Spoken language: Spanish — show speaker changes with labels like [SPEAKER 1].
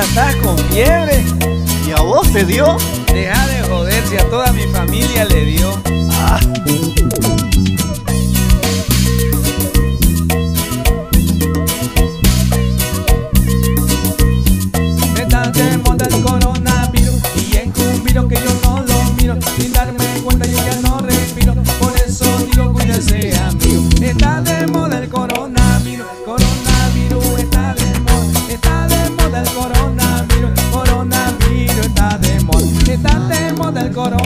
[SPEAKER 1] estás con fiebre.
[SPEAKER 2] ¿Y a vos te dio?
[SPEAKER 1] Deja de joder si a toda mi familia le dio.
[SPEAKER 2] God